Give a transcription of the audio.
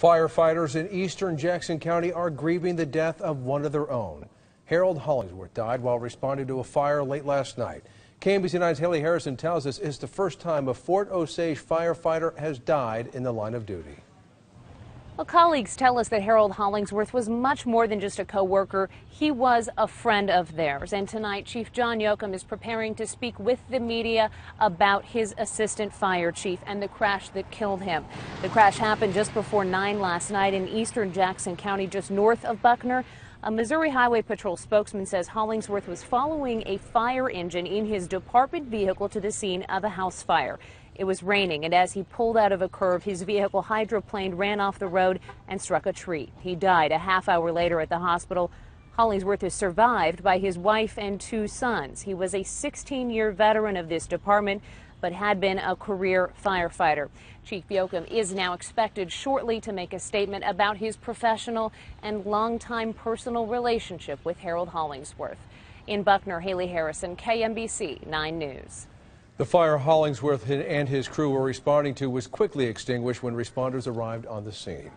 Firefighters in eastern Jackson County are grieving the death of one of their own. Harold Hollingsworth died while responding to a fire late last night. KMBC 9's Haley Harrison tells us it's the first time a Fort Osage firefighter has died in the line of duty. Well, colleagues tell us that Harold Hollingsworth was much more than just a co-worker. He was a friend of theirs. And tonight, Chief John Yoakum is preparing to speak with the media about his assistant fire chief and the crash that killed him. The crash happened just before 9 last night in eastern Jackson County, just north of Buckner. A Missouri Highway Patrol spokesman says Hollingsworth was following a fire engine in his department vehicle to the scene of a house fire. It was raining, and as he pulled out of a curve, his vehicle hydroplaned, ran off the road, and struck a tree. He died a half hour later at the hospital. Hollingsworth is survived by his wife and two sons. He was a 16 year veteran of this department, but had been a career firefighter. Chief Yoakum is now expected shortly to make a statement about his professional and longtime personal relationship with Harold Hollingsworth. In Buckner, Haley Harrison, KMBC 9 News. The fire Hollingsworth and his crew were responding to was quickly extinguished when responders arrived on the scene.